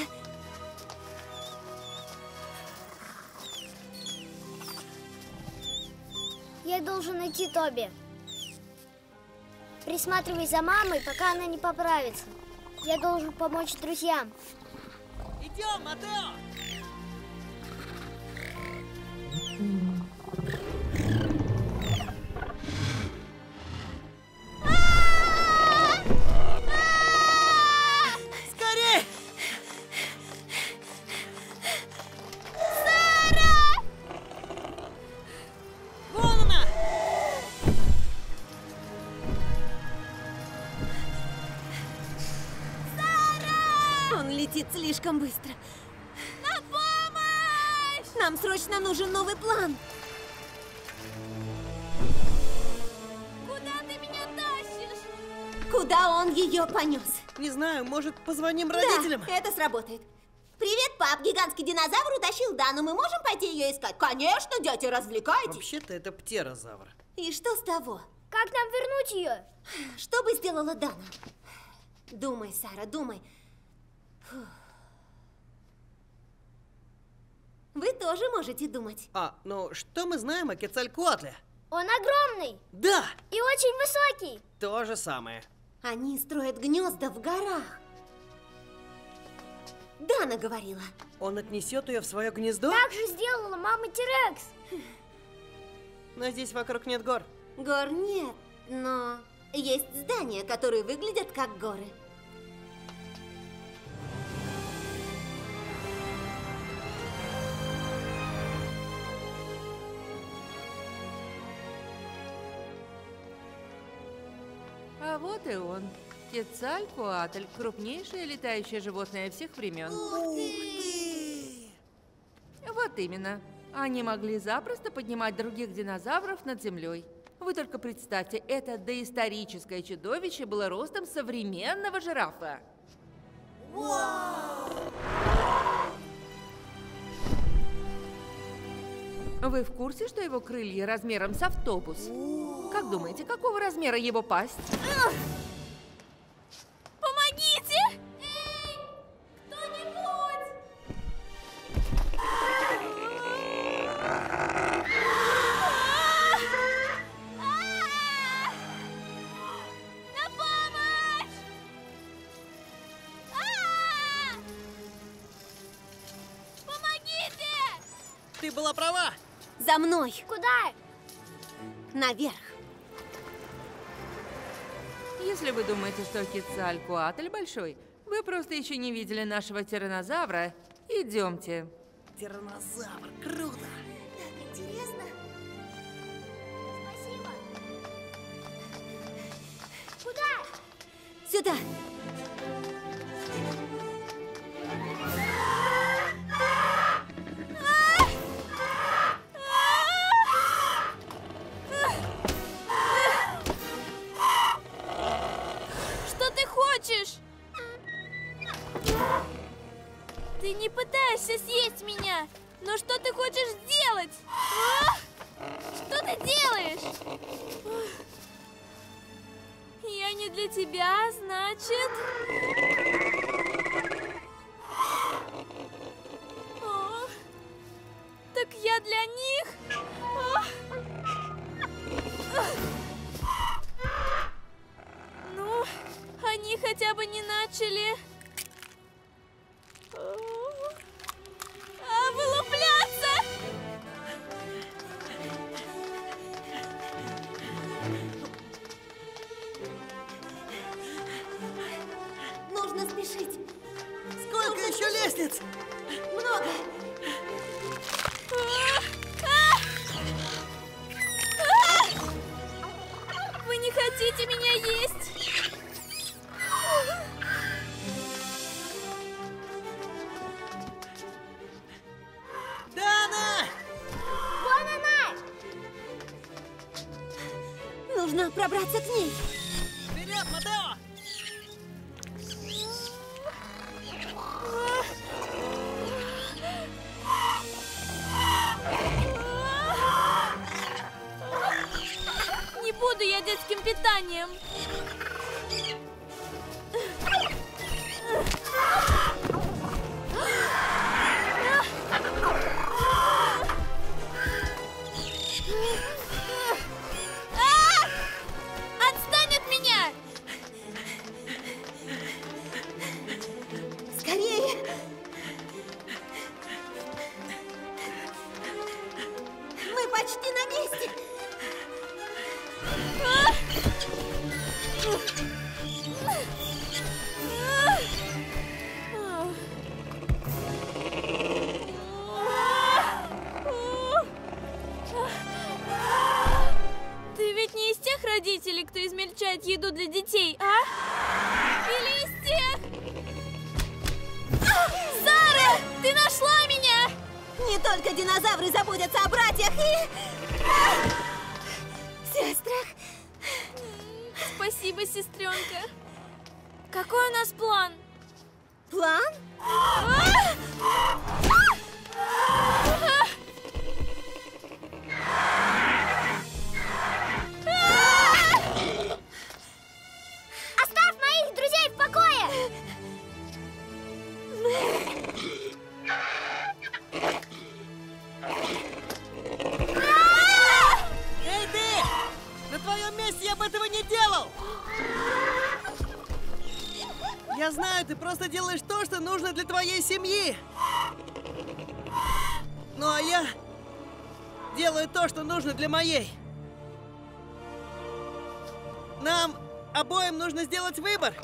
Я должен найти Тоби. Присматривай за мамой, пока она не поправится. Я должен помочь друзьям. Идем, Матео! Слишком быстро. На помощь! Нам срочно нужен новый план. Куда ты меня тащишь? Куда он ее понес? Не знаю, может, позвоним родителям? Да, это сработает. Привет, пап. Гигантский динозавр утащил Дану. Мы можем пойти ее искать? Конечно, дядя, развлекайтесь. Вообще-то это птерозавр. И что с того? Как нам вернуть ее? Что бы сделала Дана? Думай, Сара, думай. Фух. Вы тоже можете думать. А, ну что мы знаем о Кецалькоатле? Он огромный Да, и очень высокий. то же самое. Они строят гнезда в горах. Дана говорила. Он отнесет ее в свое гнездо, Так же сделала мама Терекс. но здесь вокруг нет гор. Гор нет, но есть здания, которые выглядят как горы. Вот и он. Кецалькоатль, крупнейшее летающее животное всех времен. Вот именно. Они могли запросто поднимать других динозавров над землей. Вы только представьте, это доисторическое чудовище было ростом современного жирафа. Вы в курсе, что его крылья размером с автобус? Как думаете, какого размера его пасть? Помогите! Эй, кто-нибудь! На помощь! А! Помогите! Ты была права! За мной! Куда? Наверх! Если вы думаете, что Кецалькоатль большой, вы просто еще не видели нашего тиранозавра. Идемте. Тиранозавр, круто! Интересно. Спасибо. Куда? Сюда! пытаешься съесть меня! Но что ты хочешь сделать? А? Что ты делаешь? Я не для тебя, значит... делаешь то, что нужно для твоей семьи. Ну а я делаю то, что нужно для моей. Нам обоим нужно сделать выбор,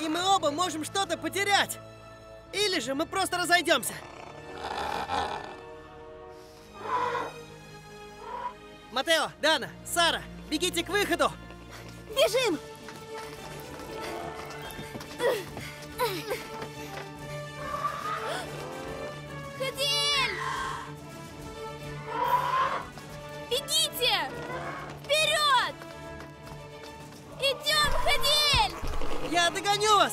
и мы оба можем что-то потерять. Или же мы просто разойдемся. Матео, Дана, Сара, бегите к выходу! Бежим! Я догоню вас!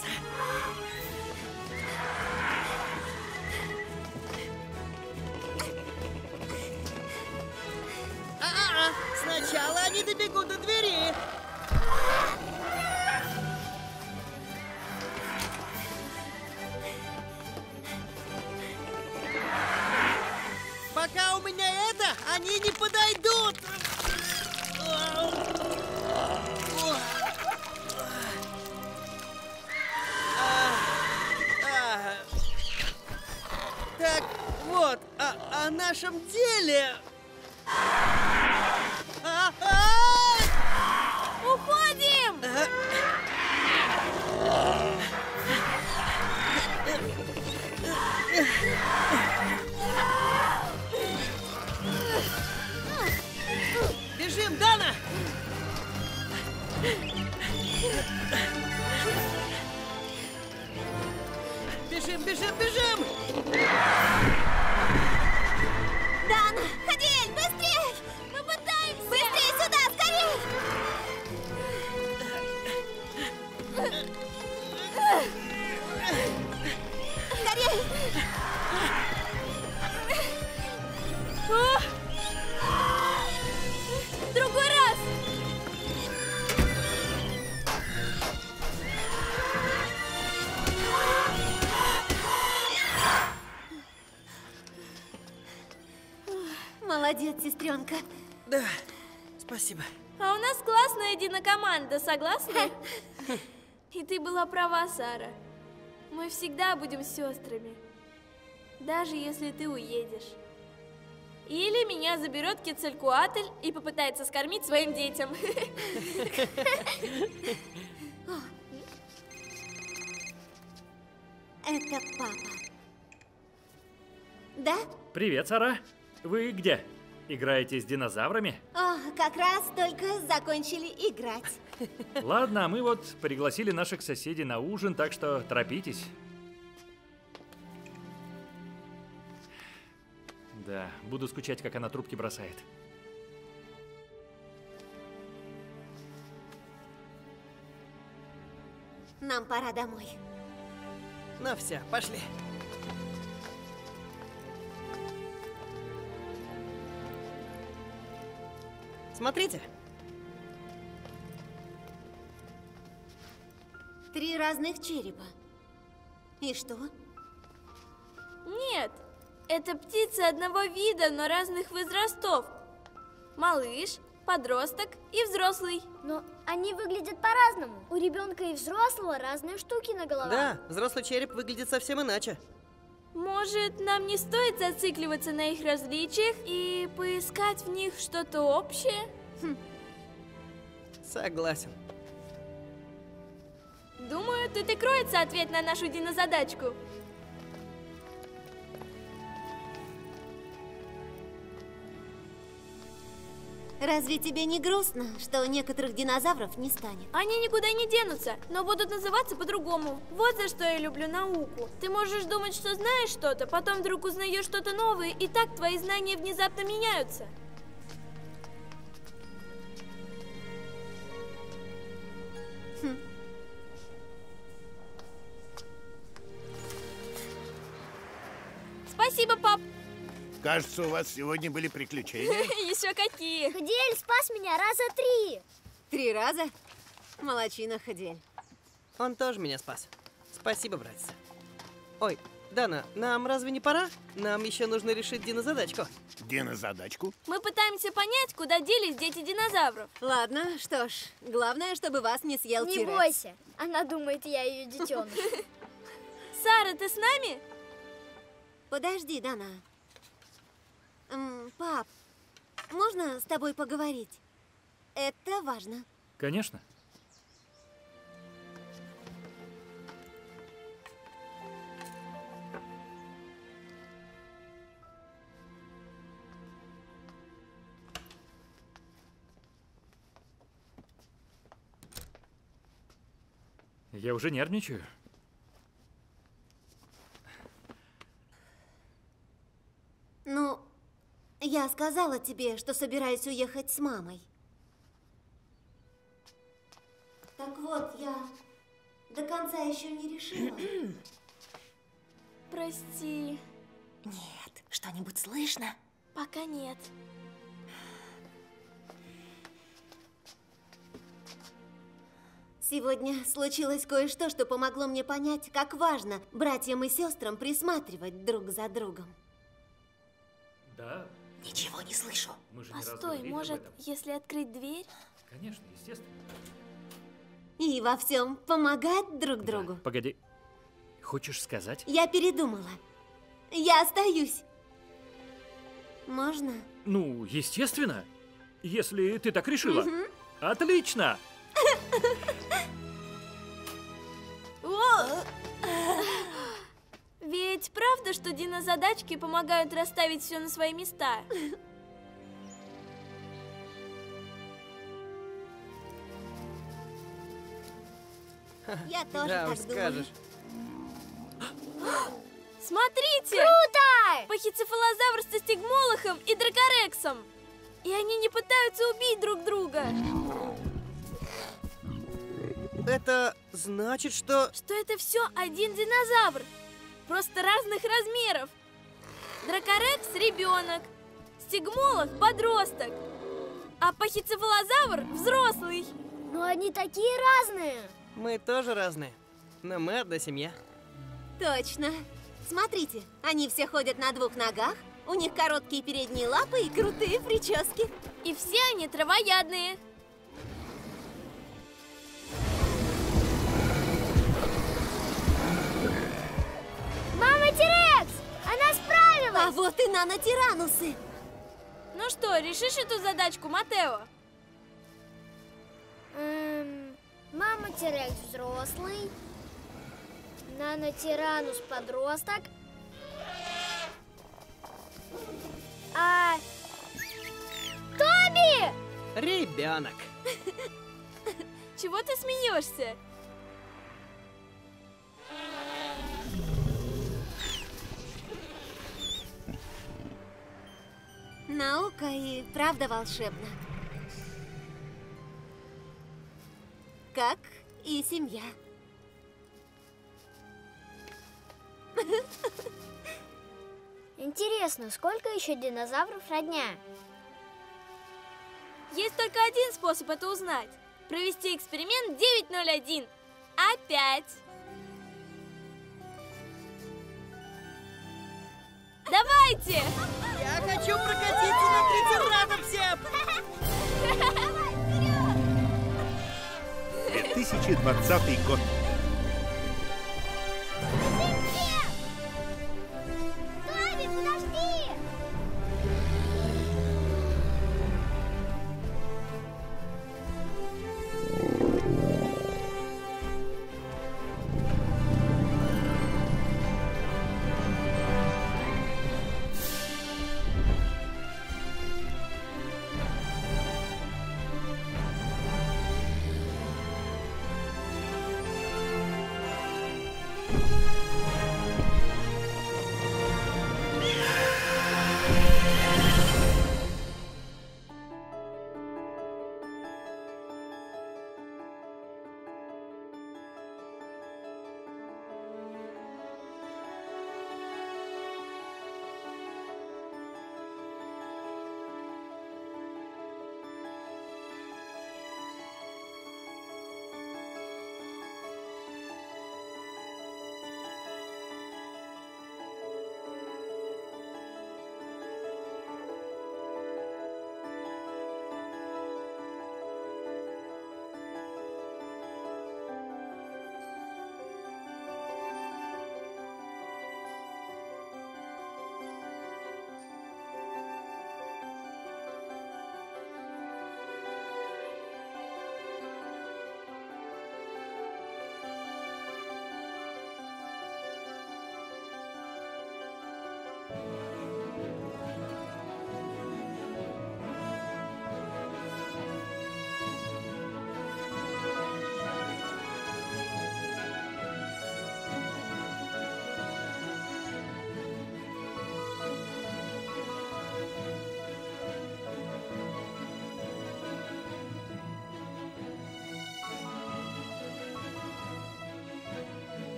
Сестренка. Да, спасибо. А у нас классная динокоманда, согласны? И ты была права, Сара. Мы всегда будем сестрами. Даже если ты уедешь. Или меня заберет Кецалькуатль и попытается скормить своим детям. Это папа. Да? Привет, Сара. Вы где? Играете с динозаврами? О, как раз только закончили играть. Ладно, а мы вот пригласили наших соседей на ужин, так что торопитесь. Да, буду скучать, как она трубки бросает. Нам пора домой. Ну все, пошли. Смотрите. Три разных черепа. И что? Нет, это птицы одного вида, но разных возрастов. Малыш, подросток и взрослый. Но они выглядят по-разному. У ребенка и взрослого разные штуки на головах. Да, взрослый череп выглядит совсем иначе. Может, нам не стоит зацикливаться на их различиях и поискать в них что-то общее? Согласен. Думаю, тут и кроется ответ на нашу динозадачку. Разве тебе не грустно, что у некоторых динозавров не станет? Они никуда не денутся, но будут называться по-другому. Вот за что я люблю науку. Ты можешь думать, что знаешь что-то, потом вдруг узнаешь что-то новое, и так твои знания внезапно меняются. Кажется, у вас сегодня были приключения. Еще какие. Хадель спас меня раза три. Три раза? Молодчина, Хадель. Он тоже меня спас. Спасибо, братец. Ой, Дана, нам разве не пора? Нам еще нужно решить динозадачку. Динозадачку? Мы пытаемся понять, куда делись дети динозавров. Ладно, что ж, главное, чтобы вас не съел Не Тирекс. бойся, она думает, я ее детеныш. Сара, ты с нами? Подожди, Дана. Пап, можно с тобой поговорить? Это важно. Конечно. Я уже нервничаю. Ну, я сказала тебе, что собираюсь уехать с мамой. Так вот, я до конца еще не решила. Прости. Нет, что-нибудь слышно? Пока нет. Сегодня случилось кое-что, что помогло мне понять, как важно братьям и сестрам присматривать друг за другом. Да, Ничего не слышу. мы же не раз Постой, может, если открыть дверь? Конечно, естественно. И во всем помогать друг другу. Погоди. Хочешь сказать? Я передумала. Я остаюсь. Можно? Ну, естественно. Если ты так решила. Мгм. Отлично! Ведь правда, что динозадачки помогают расставить все на свои места? Я тоже да так уж думаю. скажешь. Смотрите! Круто! Пахицефалозавр со стигмолохом и дракорексом. И они не пытаются убить друг друга. Это значит, что... Что это все один динозавр. Просто разных размеров. Дракорекс – ребенок. Стигмолох – подросток. А пахицефалозавр – взрослый. Но они такие разные. Мы тоже разные. Но мы одна семья. Точно. Смотрите, они все ходят на двух ногах, У них короткие передние лапы и крутые прически. И все они травоядные. Мама Тирекс! Она справилась! А вот и нанотиранусы. Ну что, решишь эту задачку, Матео? Эм, мама Тирекс взрослый, Нанотиранус подросток, а Тоби! Ребенок. Чего ты смеешься? Наука и правда волшебна. Как и семья. Интересно, сколько еще динозавров родня? Есть только один способ это узнать. Провести эксперимент 901. Опять. Давайте! Я хочу прокатиться на трицератопсе! 2020 год.